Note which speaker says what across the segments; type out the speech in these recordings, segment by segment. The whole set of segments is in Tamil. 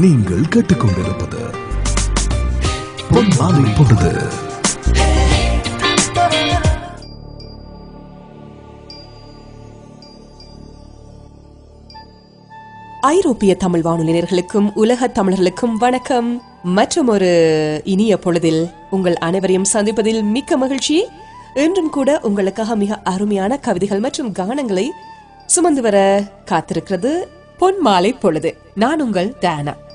Speaker 1: நீங்கள் கேட்டுக்கொண்டிருப்பது பொன்மாலை பொழுது.
Speaker 2: ஐரோப்பிய தமிழ் வானொலியினர்களுக்கும் உலக தமிழர்களுக்கும் வணக்கம். மற்றும் ஒரு இனிய பொழுதில் உங்கள் அனைவரையும் சந்திப்பதில் மிக்க மகிழ்ச்சி. இன்றும் கூட உங்களுக்காக மிக அருமையான கவிதைகள் மற்றும் கானங்களை சுமந்து வர காத்திருக்கிறது பொன் மாலை பொழுது. நான் உங்கள் டேனா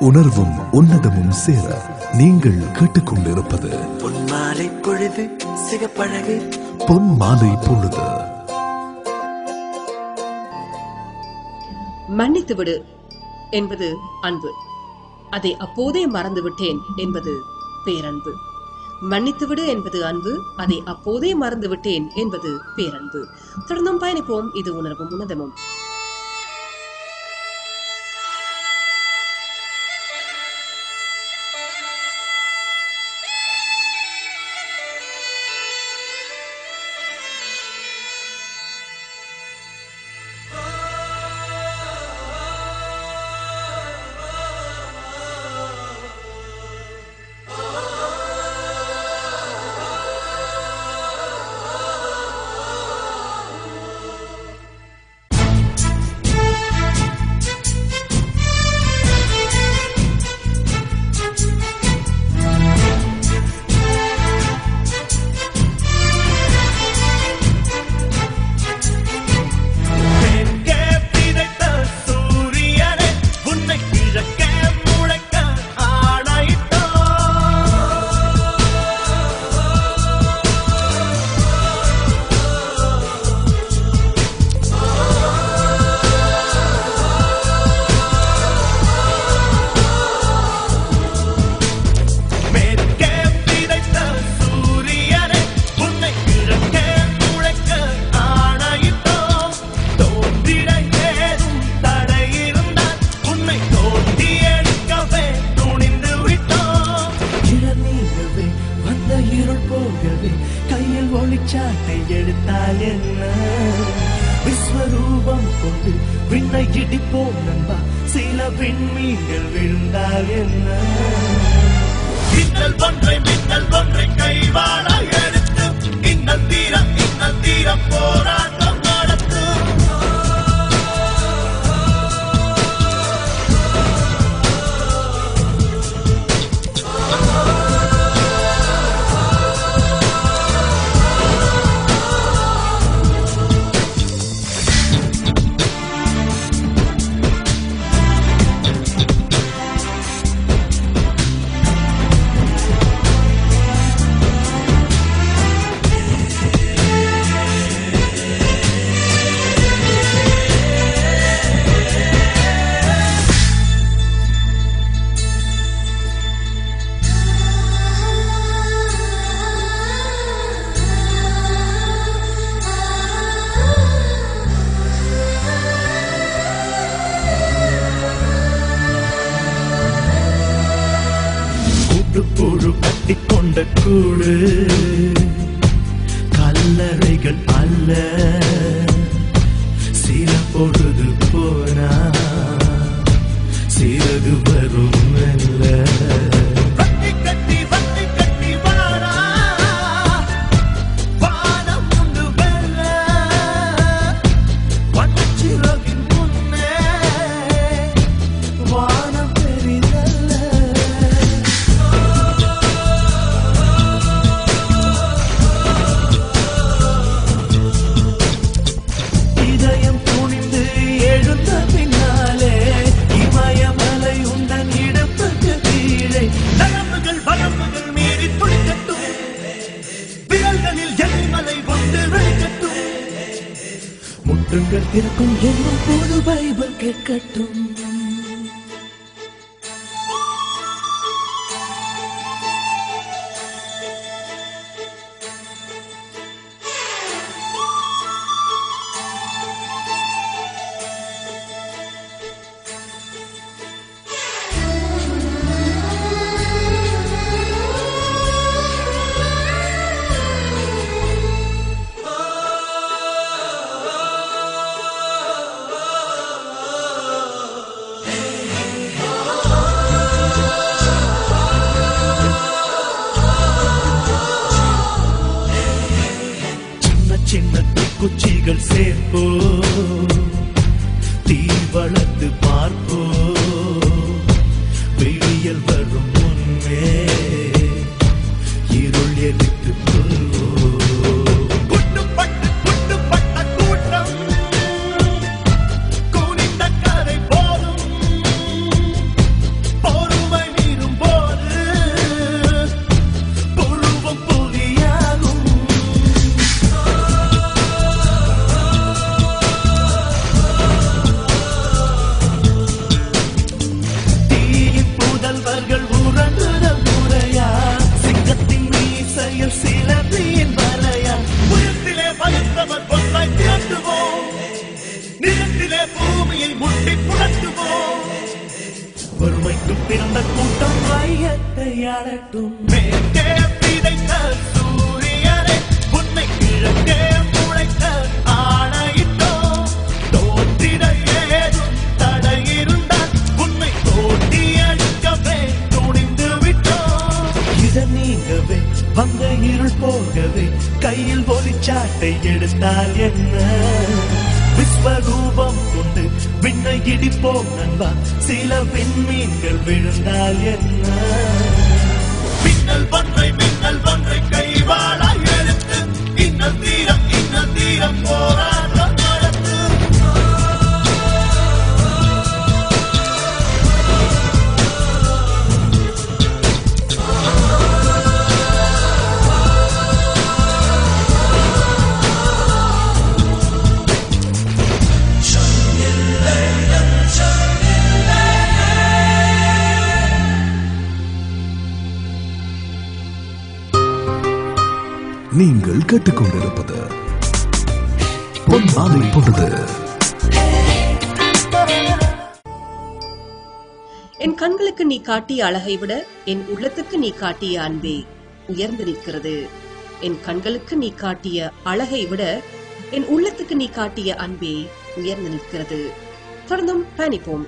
Speaker 1: உணர்வும் உன்னதமும் சேர நீங்கள் கேட்டுக்கொண்டிருப்பது
Speaker 3: பொன்மாலை பொழுது சிகப்பழகு.
Speaker 1: பொழுது.
Speaker 4: மன்னித்து விடு என்பது அன்பு. அதை அப்போதே மறந்துவிட்டேன் என்பது பேரன்பு. மன்னித்துவிடு என்பது அன்பு அதை அப்போதே மறந்துவிட்டேன் என்பது பேரன்பு. தொடர்ந்தும் பயணிப்போம். இது உணர்வும் உன்னதமும்.
Speaker 5: என் கண்களுக்கு நீ காட்டிய அழகை விட என் உள்ளத்துக்கு நீ காட்டிய அன்பே உயர்ந்து நிற்கிறது என் கண்களுக்கு நீ காட்டிய அழகை விட என் உள்ளத்துக்கு நீ காட்டிய அன்பே உயர்ந்து நிற்கிறது. தொடர்ந்தும் பயணிப்போம்.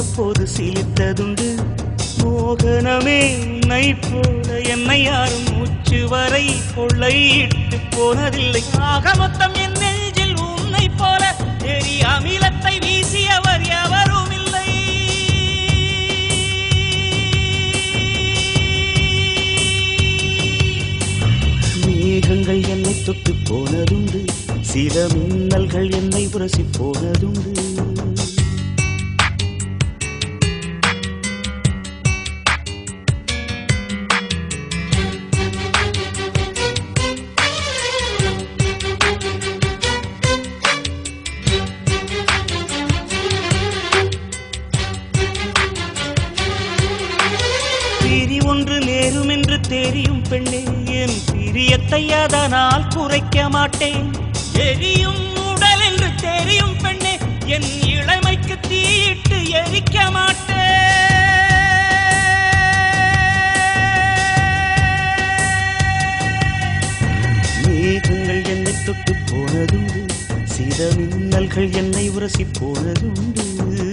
Speaker 6: சில்லென்று சில போது சிலித்ததுண்டு மோகனமே உன்னை போல என்னை யாரும் மூச்சு வரை கொள்ளையிட்டு போனதில்லை. ஆக மொத்தம் என் நெஞ்சில் உன்னை போல எரி அமிலத்தை வீசியவர் எவரும் இல்லை. மேகங்கள் என்னை தொட்டு போனதுண்டு. சில மின்னல்கள் என்னை உரசி போனதுண்டு. பிரியத்தை அதனால் குறைக்க மாட்டேன். எரியும் உடல் என்று தெரியும் பெண்ணே என் இளமைக்கு தீயிட்டு எரிக்க மாட்டேன். மேகங்கள் என்னை தொட்டு போனதுண்டு சில மின்னல்கள் என்னை உரசி போனதுண்டு.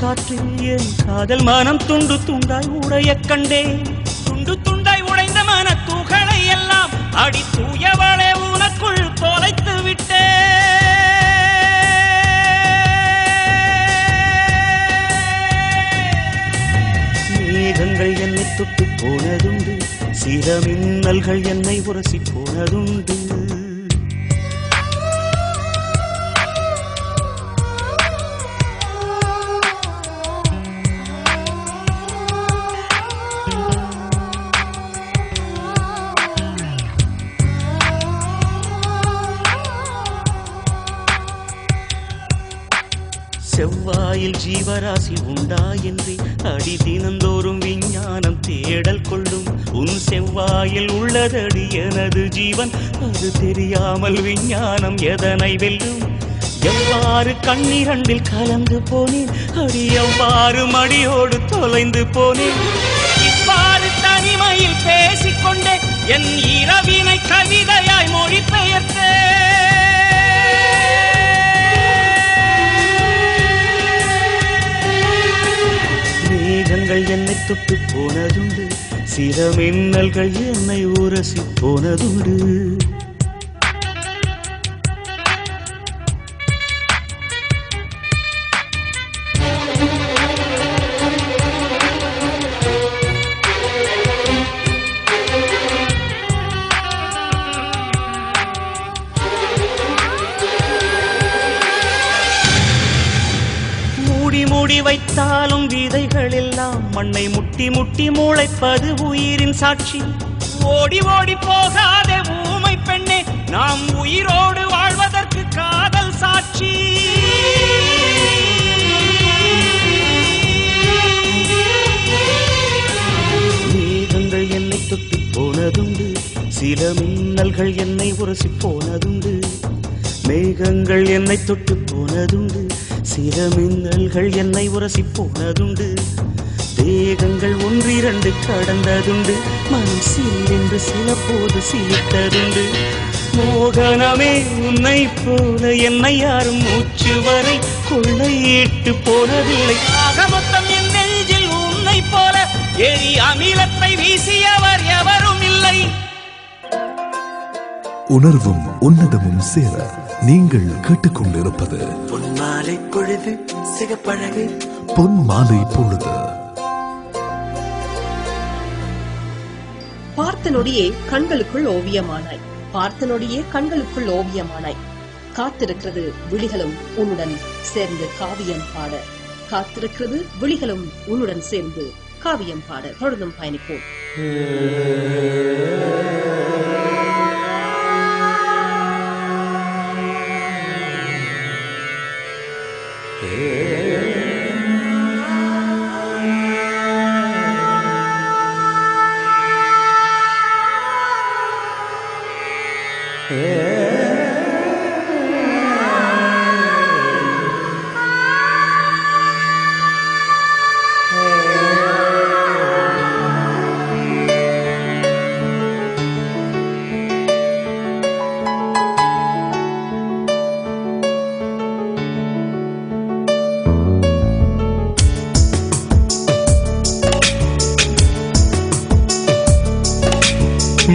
Speaker 6: காற்றில் என் காதல் மனம் துண்டு துண்டாய் உடைய கண்டேன் துண்டு துண்டாய் உடைந்த மன தூகளை எல்லாம் அடி தூயவளே உனக்குள் தொலைத்து விட்டேன் மேகங்கள் என்னை தொட்டு போனதுண்டு சில மின்னல்கள் என்னை உரசி போனதுண்டு. செவ்வாயில் ஜீவராசி உண்டா என்று. அடி தினந்தோறும் விஞ்ஞானம் தேடல் கொள்ளும். உன் செவ்வாயில் உள்ளதடி எனது ஜீவன். அது தெரியாமல் விஞ்ஞானம் எதனை வெல்லும்? எவ்வாறு கண்ணிரண்டில் கலந்து போனேன்? அடி எவ்வாறு மடியோடு தொலைந்து போனேன்? இவ்வாறு தனிமையில் பேசிக்கொண்டே என் இரவினை கவிதையாய் மொழிபெயர்த்தேன். மேகங்கள் என்னை தொட்டு போனதுண்டு. சில மின்னல்கள் என்னை உரசி போனதுண்டு. மண்ணை முட்டி முட்டி முளைப்பது உயிரின் சாட்சி. ஓடி ஓடி போகாத ஊமை பெண்ணே நாம் உயிரோடு வாழ்வதற்கு காதல் சாட்சி. மேகங்கள் என்னை தொட்டு போனதுண்டு சில மின்னல்கள் என்னை உரசி போனதுண்டு. மேகங்கள் என்னை தொட்டு போனதுண்டு சில மின்னல்கள் என்னை உரசி போனதுண்டு. தேகங்கள் ஒன்றிரண்டு கடந்ததுண்டு மனம் சீரென்று சில போது சிலித்ததுண்டு மோகனமே உன்னை போல என்னை யாரும் மூச்சு வரை கொள்ளையிட்டு போனதில்லை. ஆக மொத்தம் என் நெஞ்சில் உன்னை போல எரி அமிலத்தை வீசியவர் எவரும் இல்லை.
Speaker 1: உணர்வும் உன்னதமும் சேர நீங்கள் கேட்டுக்கொண்டிருப்பது
Speaker 3: பொன்மாலை பொழுது சிகப்பழகு.
Speaker 1: பொன் மாலை பொழுது.
Speaker 5: பார்த்த நொடியே கண்களுக்குள் ஓவியமானாய். பார்த்த நொடியே கண்களுக்குள் ஓவியமானாய். காத்திருக்கிறது விழிகளும் உன்னுடன் சேர்ந்து காவியம் பாட. காத்திருக்கிறது விழிகளும் உன்னுடன் சேர்ந்து காவியம் பாட. தொடர்ந்தும் பயணிப்போம்.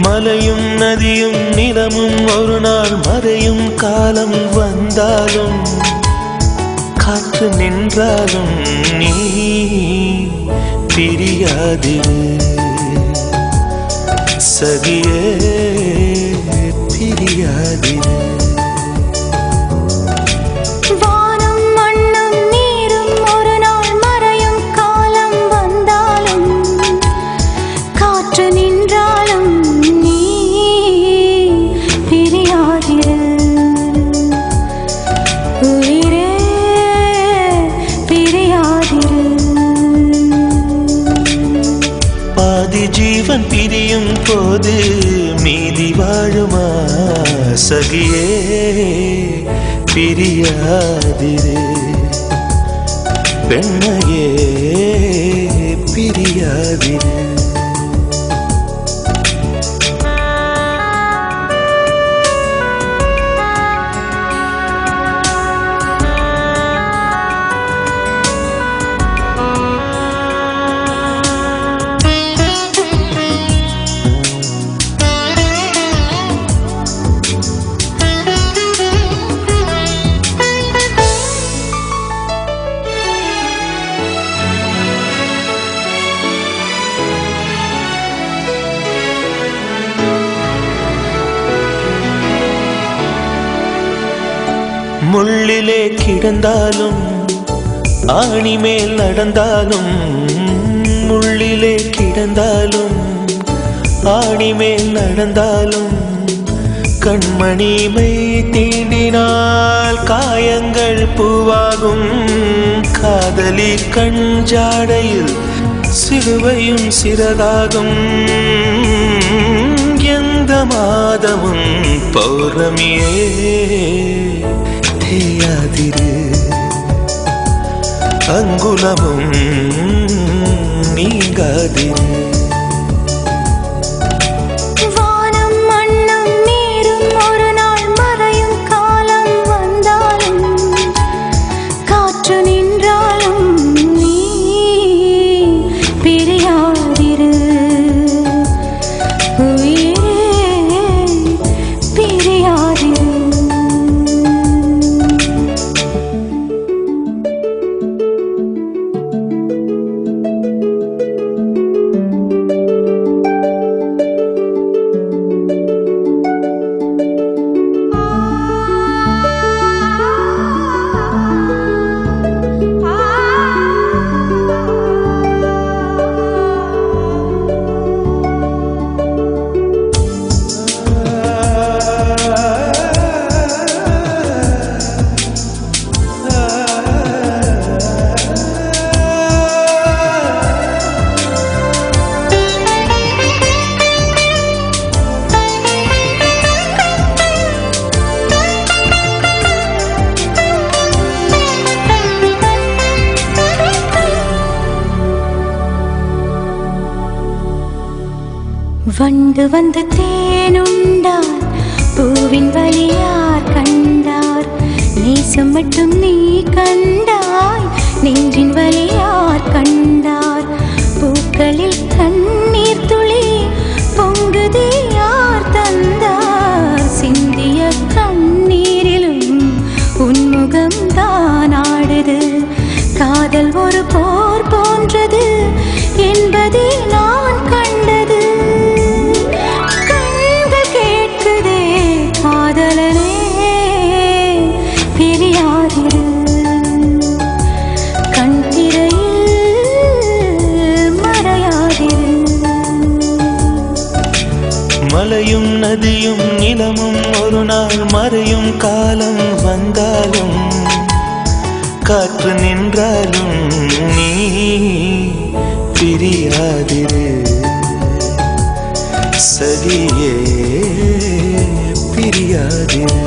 Speaker 3: மலையும் நதியும் நிலமும் ஒரு நாள் மறையும் காலம் வந்தாலும் காத்து நின்றாலும் நீ பிரியாது. சகியே பிரியாதிரு சகியே பிரியாதிரு பெண்ணையே கிடந்தாலும் ஆணி மேல் நடந்தாலும் முள்ளிலே கிடந்தாலும் ஆணி மேல் நடந்தாலும் கண்மணிமை தீண்டினால் காயங்கள் பூவாகும். காதலி கண் ஜாடையில் சிலுவையும் சிறதாகும். எந்த மாதமும் பௌர்ணமியே தெரியாது அங்குலமும் நீங்காதிரு
Speaker 2: வண்டு வந்து தேனுண்டார். பூவின் வழியார் கண்டார். நேசம் மட்டும் நீ கண்டாய். நெஞ்சின் வழியார் கண்டார்
Speaker 3: மறையும் காலம் வந்தாலும் காற்று நின்றாலும் நீ பிரியாதிரு. சகியே பிரியாதிரு.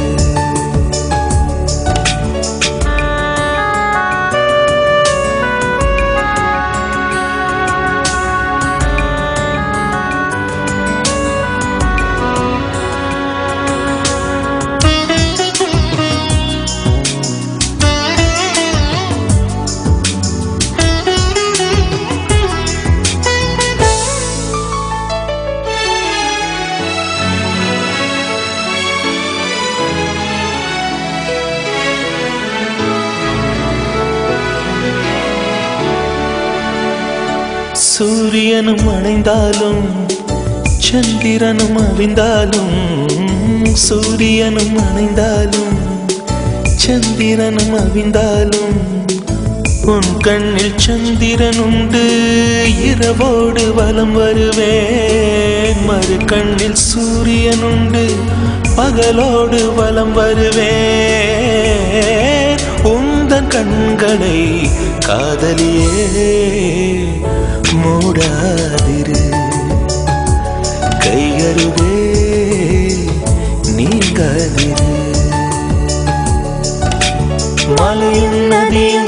Speaker 3: சூரியனும் அணைந்தாலும் சந்திரனும் அவிழ்ந்தாலும் சூரியனும் அணைந்தாலும் சந்திரனும் அவிழ்ந்தாலும் உன் கண்ணில் சந்திரன் உண்டு இரவோடு வலம் வருவேன். மறு கண்ணில் சூரியன் உண்டு பகலோடு வலம் வருவேன். உந்தன் கண்களை காதலியே. மூடாதிரு. கையருவே நீங்காதிரு. மலையும் நதியும்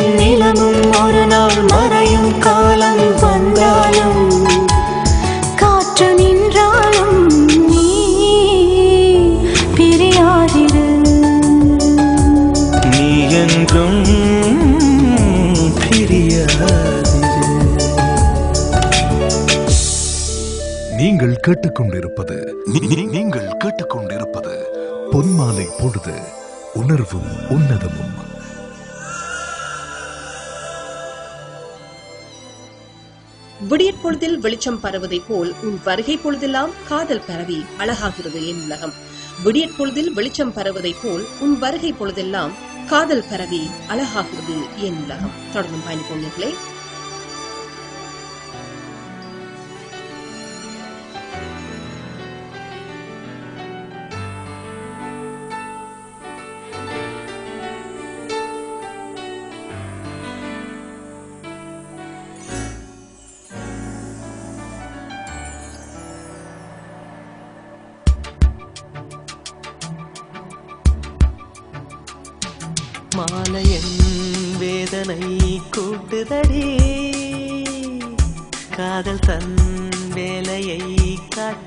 Speaker 1: நீங்கள் கேட்டுக்கொண்டிருப்பது நீங்கள் கேட்டுக்கொண்டிருப்பது பொன்மாலை பொழுது உணர்வும் உன்னதமும்.
Speaker 5: விடியற் பொழுதில் வெளிச்சம் பரவுவதைப் போல் உன் வருகை பொழுதெல்லாம் காதல் பரவி அழகாகிறது என் உலகம். விடியற் பொழுதில் வெளிச்சம் பரவுவதைப் போல் உன் வருகை பொழுதெல்லாம் காதல் பரவி அழகாகிறது என் உலகம். தொடர்ந்து பயணிப்போம்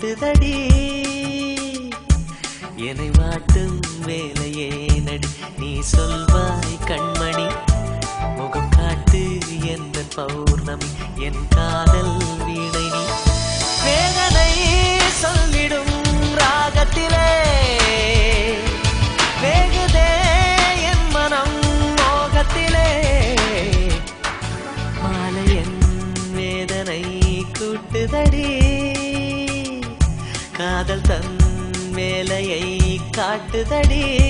Speaker 7: காட்டுதடி. என்னை வாட்டும் வேலையே நடி. நீ சொல்வாய் காட்டுதடி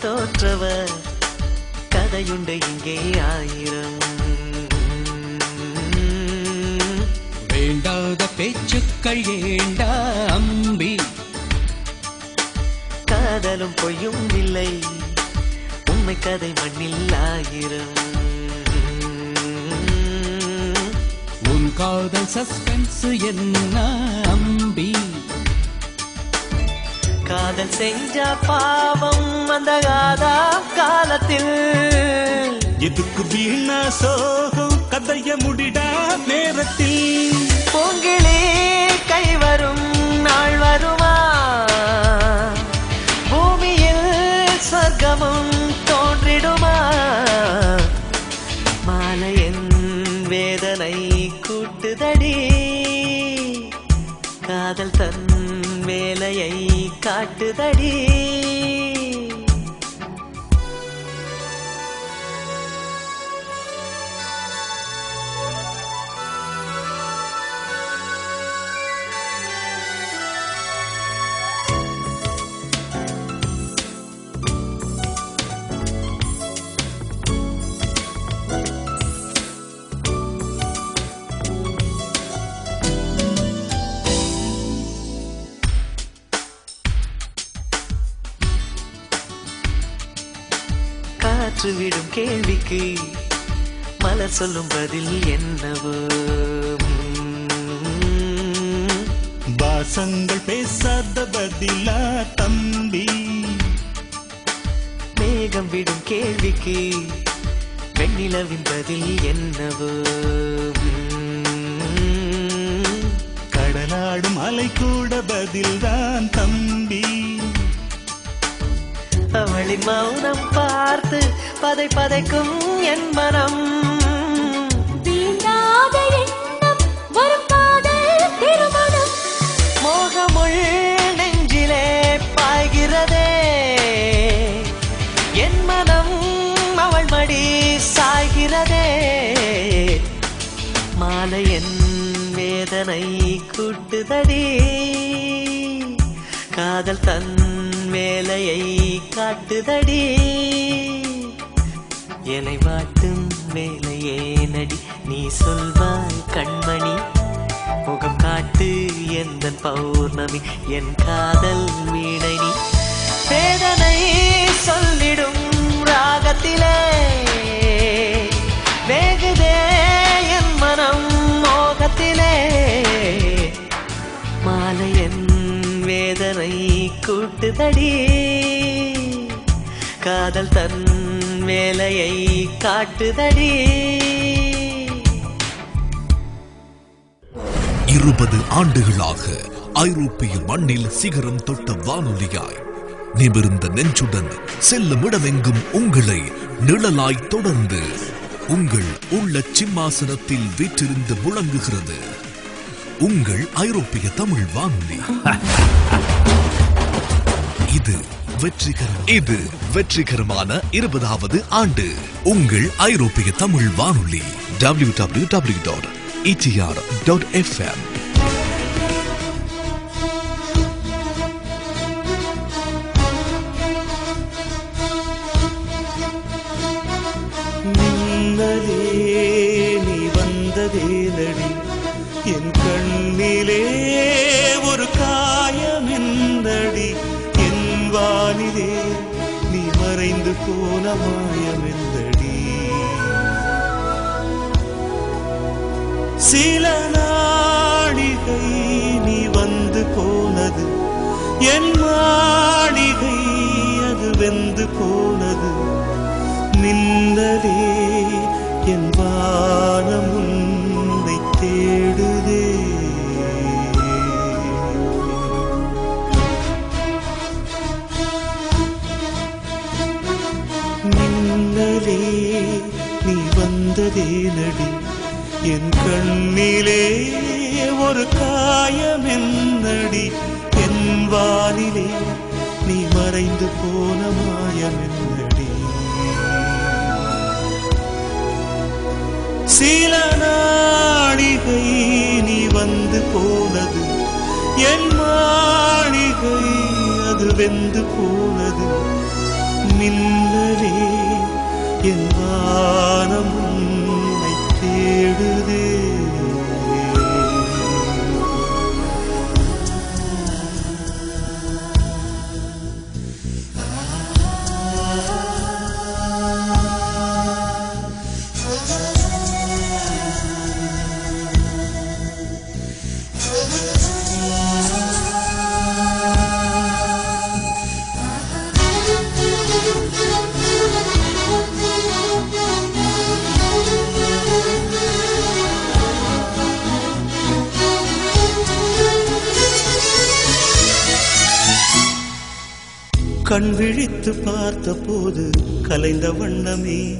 Speaker 7: தோற்றவர். கதையுண்டு இங்கே ஆயிரம்.
Speaker 6: வேண்டாத பேச்சுக்கள் ஏண்டா அம்பி?
Speaker 7: காதலும் பொய்யும் இல்லை. உண்மை கதை மண்ணில் ஆயிரம்.
Speaker 6: உன் காதல் சஸ்பென்ஸ் என்ன அம்பி?
Speaker 7: காதல் செஞ்ச பாவம் அந்த காதா காலத்தில்.
Speaker 3: எதுக்கு வீணா சோகம்? கதைய முடிடா நேரத்தில்.
Speaker 7: பூங்கிளி கை வரும் நாள் வருமா? பூமியில் சொர்க்கமும் தோன்றிடுமா? மாலையன் வேதனை கூட்டுதடி. காதல் தன் வேலையை காட்டுதடி. மலர் சொல்லும் பதில் என்னவோ? உம்.
Speaker 3: வாசங்கள் பேசாத பதிலா தம்பி?
Speaker 7: மேகம் விடும் கேள்விக்கு வெண்ணிலவின் பதில் என்னவோ.
Speaker 3: கடலாடும் அலை கூட பதில்தான் தம்பி.
Speaker 7: அவளின் மௌனம் பார்த்து பதை பதைக்கும் என் மனம்.
Speaker 2: தீண்டாத காதல்
Speaker 7: என் வேதனை கூட்டுதடி. காதல் தன் வேலையை காட்டுதடி. என்னை வாட்டும் வேலையே நடி. சொல்வாய் கண்மணி. முகம் காட்டு எந்த பௌர்ணமி என் காதல் வீணை நீ வேதனை சொல்லிடும் ராகத்திலே வேகுதே என் மனம் மோகத்திலே. மாலையன் வேதனை கூட்டுதடி. காதல் தன் வேலையை காட்டுதடி.
Speaker 1: இருபது ஆண்டுகளாக ஐரோப்பிய மண்ணில் சிகரம் தொட்ட வானொலியாய். நிமிர்ந்த நெஞ்சுடன் செல்லும் இடமெங்கும் உங்களை நிழலாய் தொடர்ந்து உங்கள் உள்ள சிம்மாசனத்தில் வீற்றிருந்து முழங்குகிறது. உங்கள் ஐரோப்பிய தமிழ் வானொலி. இது வெற்றிகரம். இது வெற்றிகரமான இருபதாவது ஆண்டு. உங்கள் ஐரோப்பிய தமிழ் வானொலி. W W W dot etr.fm
Speaker 6: dot நீ வந்ததே நடி. என் கண்ணிலே ஒரு காயம் என் வானிலே நீ மறைந்து போன சில நாடிகை நீ வந்து போனது. என் மாடிகை அது வெந்து போனது. நின்றதே என் வானம் உன்னை தேடுதே. மின்னலே நீ வந்ததே நடி. என் கண்ணிலே ஒரு காயம் என்னடி என் வானிலே நீ மறைந்து போன மாயம் என்னடி சில நாடிகை நீ வந்து போனது என் மாளிகை அது வெந்து போனது. மின்னலே என் வானமும் தேடுதே கண் பார்த்த போது கலைந்த வண்ணமே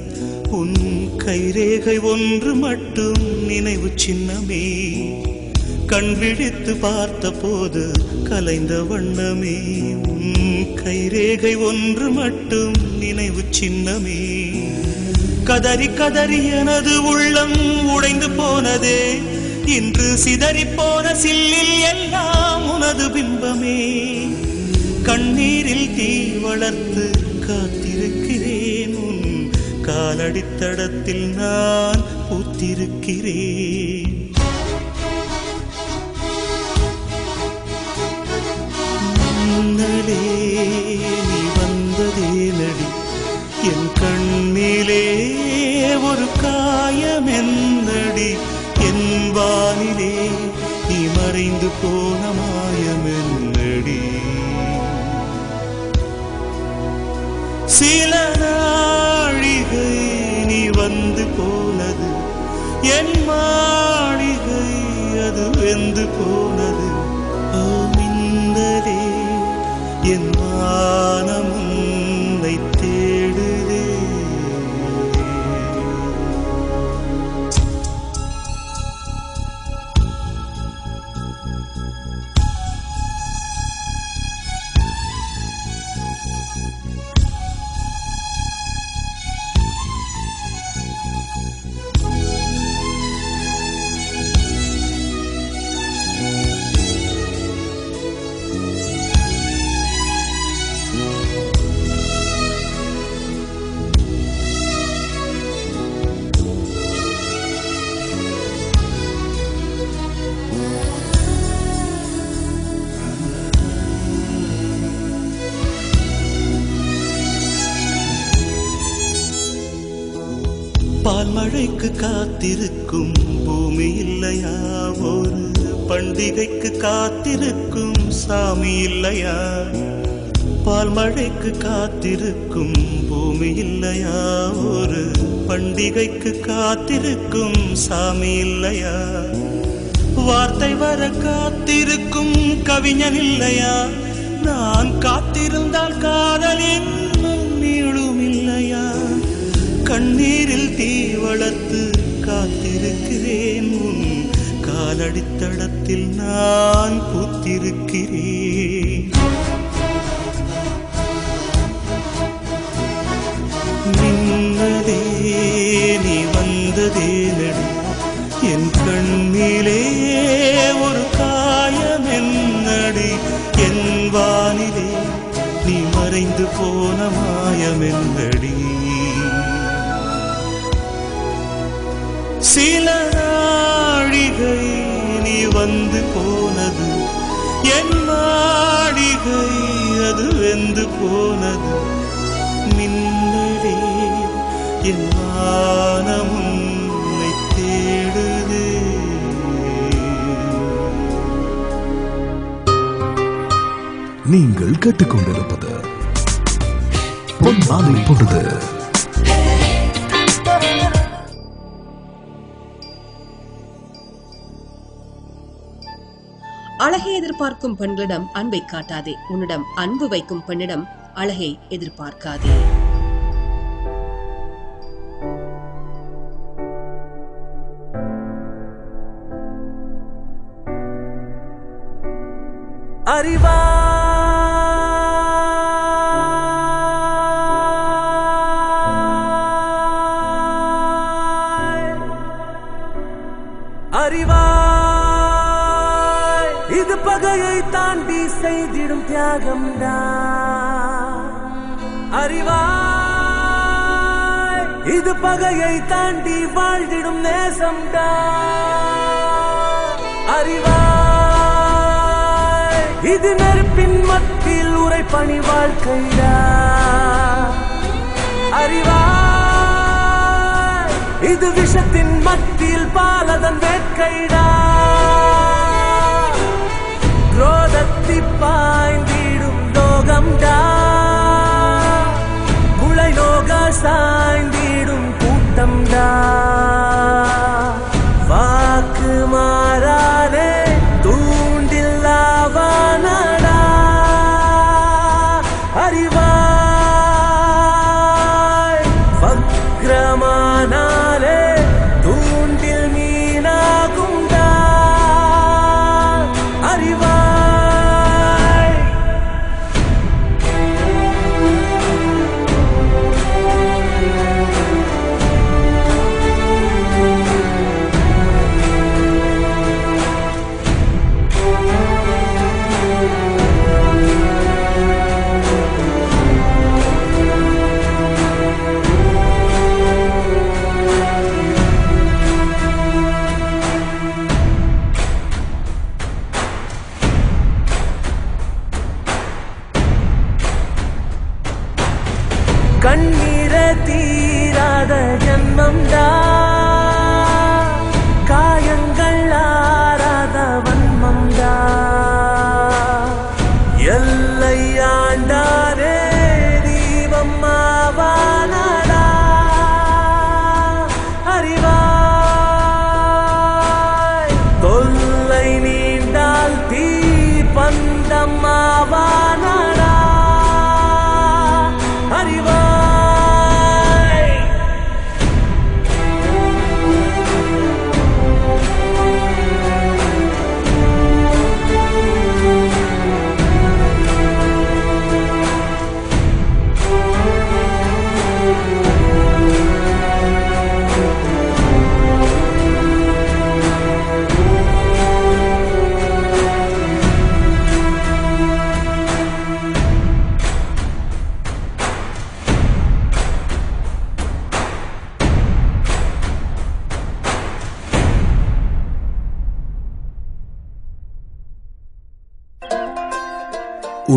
Speaker 6: உன் கைரேகை ஒன்று மட்டும் நினைவு சின்னமே. கண் விழித்து பார்த்த போது கலைந்த வண்ணமே உன் கைரேகை ஒன்று மட்டும் நினைவு சின்னமே. கதறி கதறி எனது உள்ளம் உடைந்து போனதே இன்று சிதறி போன சில்லில் எல்லாம் உனது பிம்பமே. கண்ணீரில் தீ வளர்த்து காலடித்தடத்தில் நான் பூத்திருக்கிறேன். முன்னலே நீ வந்ததே நடி. என் கண்ணிலே ஒரு காயம் என்னடி என் வானிலே நீ மறைந்து போன மாயம் என்னடி சில நாழிகை என் மாளிகை அது வெந்து போ காத்திருக்கும் பூமி இல்லையா? ஒரு பண்டிகைக்கு காத்திருக்கும் சாமி இல்லையா? பால் மழைக்கு காத்திருக்கும் பூமி இல்லையா? ஒரு பண்டிகைக்கு காத்திருக்கும் சாமி இல்லையா? வார்த்தை வர காத்திருக்கும் கவிஞன் இல்லையா? நான் காத்திருந்தால் காதலின் நீளும் இல்லையா? கண்ணீரில் தீ வளர்த்து அடித்தளத்தில் நான் பூத்திருக்கிறேன். நின்னதே நீ வந்ததே நடு. என் கண்ணிலே ஒரு காயம் என்னடி? என் வானிலே நீ மறைந்து போன மாயம் என்னடி? சில என் மாளிகை அது வெந்து போனது. மின்னலே என் வானம் உன்னை தேடுதே.
Speaker 1: நீங்கள் கேட்டுக்கொண்டிருப்பது பொன்மாலை பொழுது.
Speaker 5: அழகை எதிர்பார்க்கும் பெண்களிடம் அன்பை காட்டாதே. உன்னிடம் அன்பு வைக்கும் பெண்ணிடம் அழகை எதிர்பார்க்காதே.
Speaker 8: அறிவா தியாகம்தான் அறிவாய் இது பகையை தாண்டி வாழ்ந்திடும் நேசம்தான். அறிவாய் இது நெருப்பின் மத்தியில் உரை பணி வாழ்க்கையா அறிவாய் இது விஷத்தின் மத்தியில் பாலதன் வேட்கைடா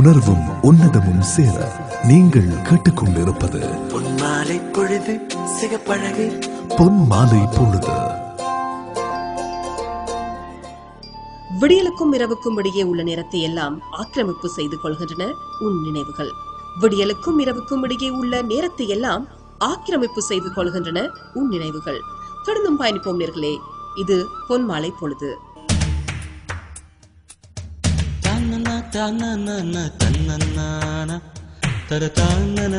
Speaker 1: உணர்வும் உன்னதமும் சேர நீங்கள் கேட்டுக்கொண்டிருப்பது
Speaker 8: பொன்மாலை பொழுது சிகப்பழகு.
Speaker 1: பொன் மாலை பொழுது.
Speaker 5: விடியலுக்கும் இரவுக்கும் இடையே உள்ள நேரத்தை எல்லாம் ஆக்கிரமிப்பு செய்து கொள்கின்றன உன் நினைவுகள். விடியலுக்கும் இரவுக்கும் இடையே உள்ள நேரத்தை எல்லாம் ஆக்கிரமிப்பு செய்து கொள்கின்றன உன் நினைவுகள். தொடர்ந்தும் பயணிப்போம் நேர்களே இது பொன்மாலை பொழுது.
Speaker 6: தன்னன தன்னனான தர தன்னன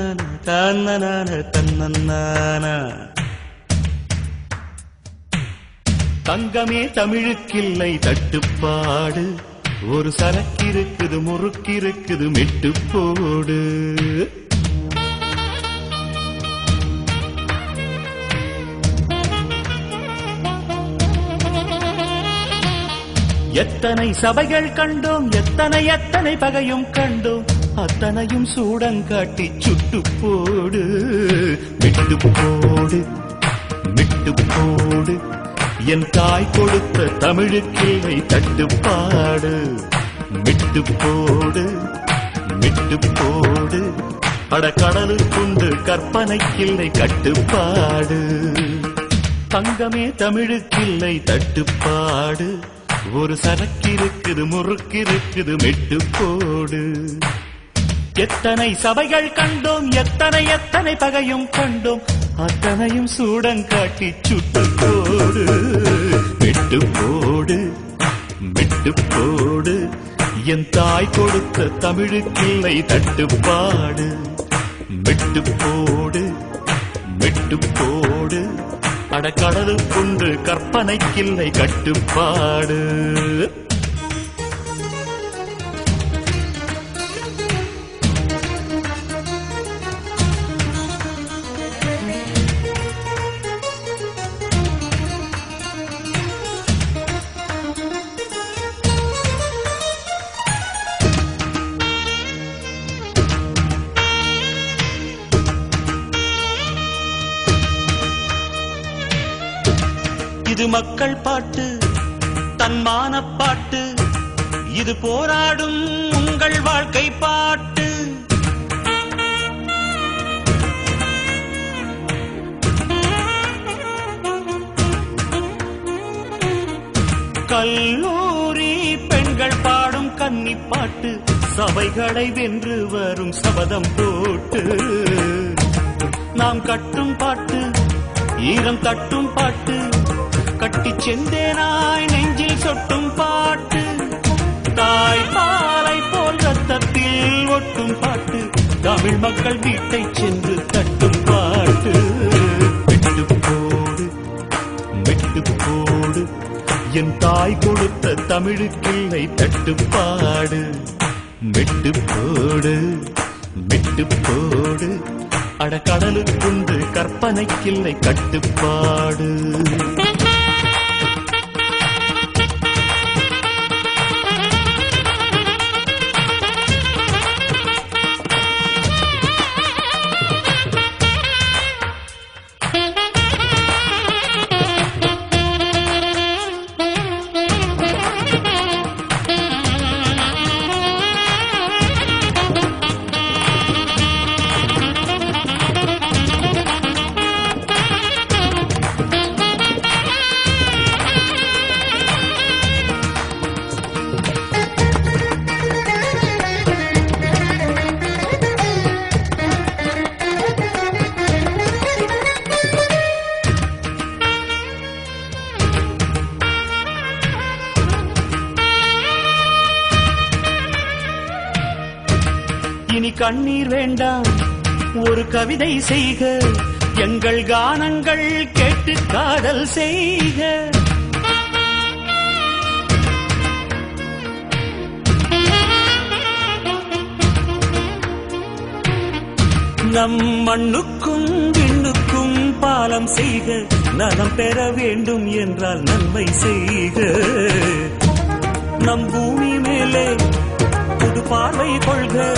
Speaker 6: தன்னனான தன்னனான தங்கமே தமிழுக்கில்லை தட்டுப்பாடு. ஒரு சரக்கிருக்குது முறுக்கிருக்குது மெட்டு போடு எத்தனை சபைகள் கண்டோம் எத்தனை எத்தனை பகையும் கண்டோம். அத்தனையும் சூடங்காட்டி சுட்டு போடு. விட்டு போடு விட்டு போடு. என் தாய் கொடுத்த தமிழுக்கில்லை தட்டுப்பாடு விட்டு போடு. விட்டு போடு அட கடலுக்குண்டு கற்பனைக்கில்லை கட்டுப்பாடு தங்கமே தமிழுக்கில்லை தட்டுப்பாடு ஒரு சரக்கு இருக்குது முறுக்கு இருக்குது மெட்டு போடு எத்தனை சபைகள் கண்டோம் எத்தனை எத்தனை பகையும் கண்டோம் அத்தனையும் சூடங்காட்டி சுட்டு போடு மெட்டு போடு மெட்டு போடு என் தாய் கொடுத்த தமிழுக்கில்லை தட்டுப்பாடு. மெட்டு போடு மெட்டு போடு அடக்கடலுக்குண்டு கற்பனைக்கில்லை கட்டுப்பாடு. மக்கள் பாட்டு தன்மான பாட்டு. இது போராடும் உங்கள் வாழ்க்கை பாட்டு. கல்லூரி பெண்கள் பாடும் கன்னி பாட்டு சபைகளை வென்று வரும் சபதம் போட்டு. நாம் கட்டும் பாட்டு ஈரம் தட்டும் பாட்டு கட்டிச் செந்தேனாய் நெஞ்சில் சொட்டும் பாட்டு. தாய் பாலை போல் ரத்தத்தில் ஒட்டும் பாட்டு. தமிழ் மக்கள் வீட்டை சென்று தட்டும் பாட்டு. விட்டு போடு விட்டு போடு. என் தாய் கொடுத்த தமிழுக்கில்லை தட்டுப்பாடு விட்டு போடு. விட்டு போடு அட கடலுக்குண்டு கற்பனைக்கில்லை கட்டுப்பாடு கண்ணீர் வேண்டாம். ஒரு கவிதை செய்க. எங்கள் கானங்கள் கேட்டு காதல் செய்க. நம் மண்ணுக்கும் விண்ணுக்கும் பாலம் செய்க. நலம் பெற வேண்டும் என்றால் நன்மை செய்க. நம் பூமி மேலே புது பார்வை கொள்க.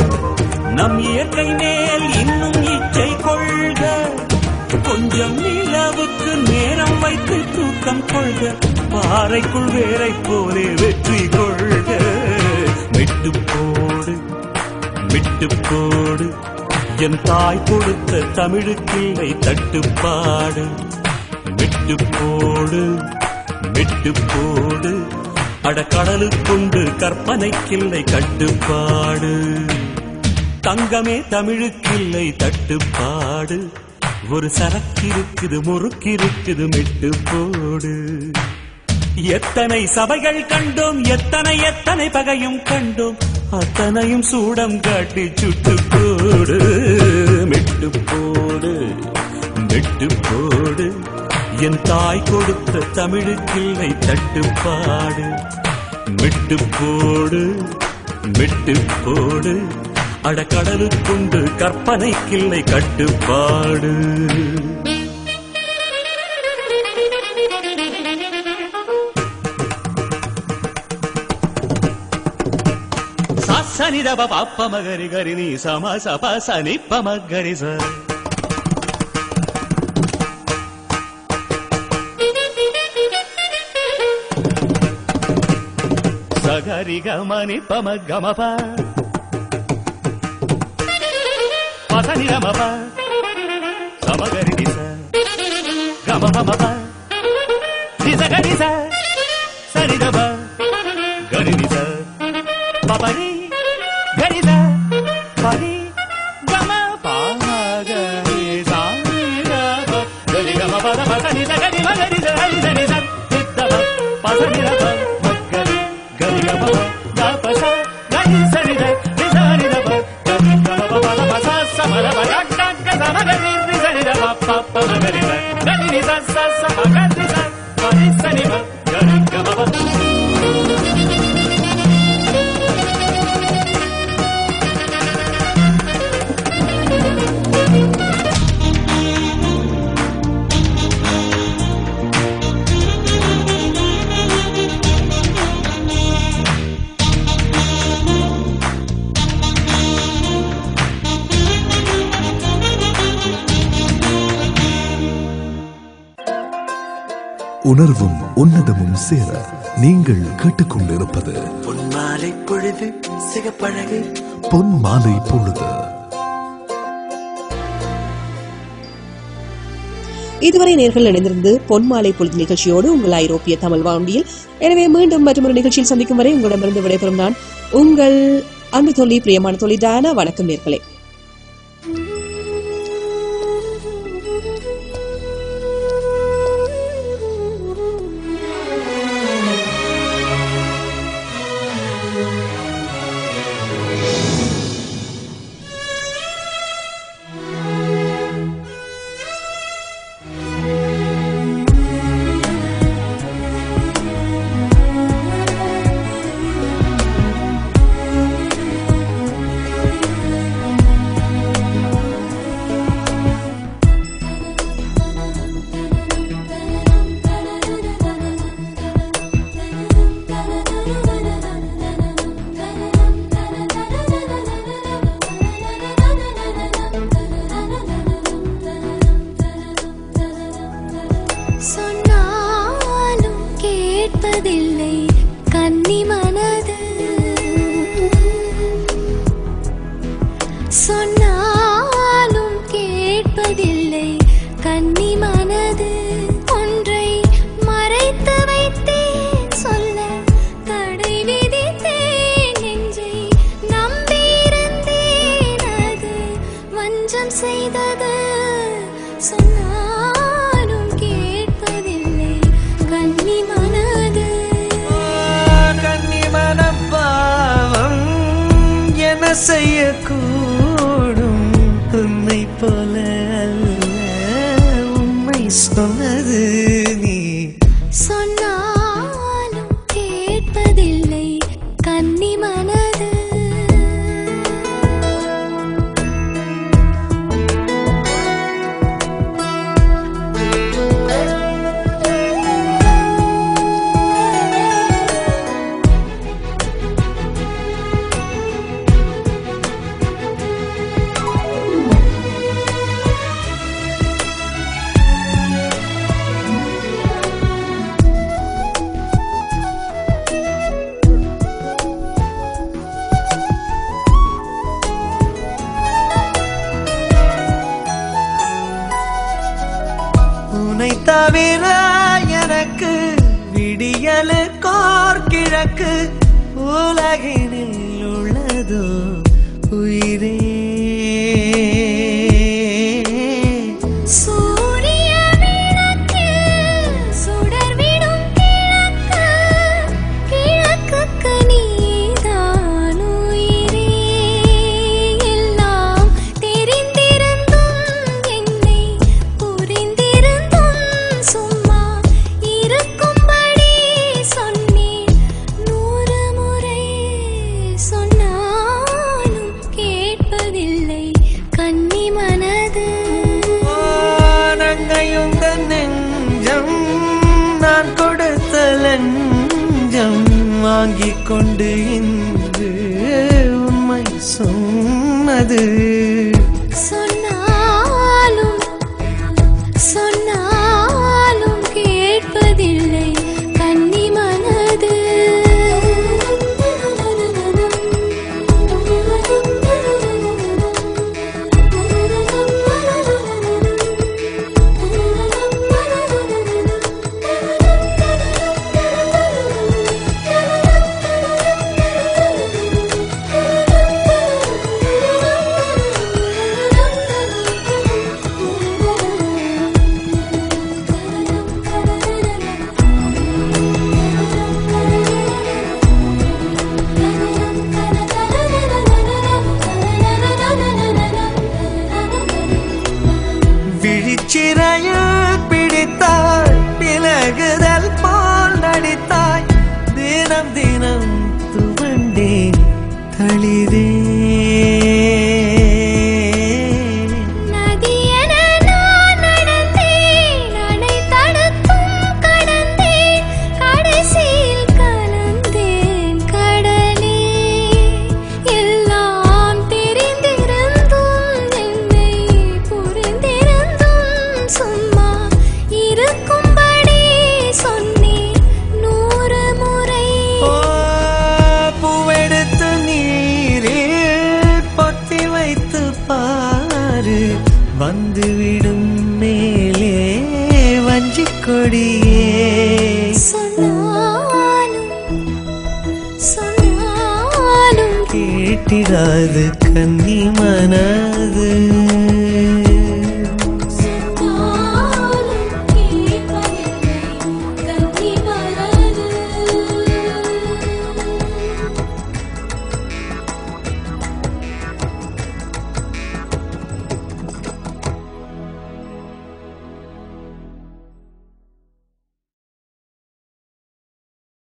Speaker 6: நம் இயற்கை மேல் இன்னும் இச்சை கொள்க. கொஞ்சம் நிலவுக்கு நேரம் வைத்து தூக்கம் கொள்க. பாறைக்குள் வேரை போலே வெற்றி கொள்க. விட்டு போடு விட்டு போடு. என் தாய் கொடுத்த தமிழுக்கில்லை தட்டுப்பாடு விட்டு போடு. விட்டு போடு அட கடலுக்குண்டு கற்பனைக்கில்லை கட்டுப்பாடு. தங்கமே தமிழுக்கில்லை தட்டுப்பாடு. ஒரு சரக்கிருக்குது முறுக்கிருக்குது மெட்டு போடு எத்தனை சபைகள் கண்டோம் எத்தனை எத்தனை பகையும் கண்டோம் அத்தனையும் சூடம் காட்டி சுட்டு போடு மெட்டு போடு மெட்டு போடு என் தாய் கொடுத்த தமிழுக்கில்லை தட்டுப்பாடு. மெட்டு போடு மெட்டு போடு அடக்கடலுக்குண்டு கற்பனைக்கில்லை கட்டுப்பாடு సనిదబ పాప మగరి గరి నీ సమ సప సనిప్ప మగరి స సగరి గమని పమ గమప గమప సమగరి గమ
Speaker 1: மாலை பொழுது.
Speaker 2: இதுவரை நேர்கள் இணைந்திருந்து பொன்மாலை பொழுது நிகழ்ச்சியோடு உங்கள் ஐரோப்பிய தமிழ் வாண்டியில் எனவே மீண்டும் மற்றொரு நிகழ்ச்சியில் சந்திக்கும் வரை உங்களிடமிருந்து விடைபெறும் நான் உங்கள் அன்பு தொல்லி பிரியமான தொழிலான வணக்கம் நேர்களே.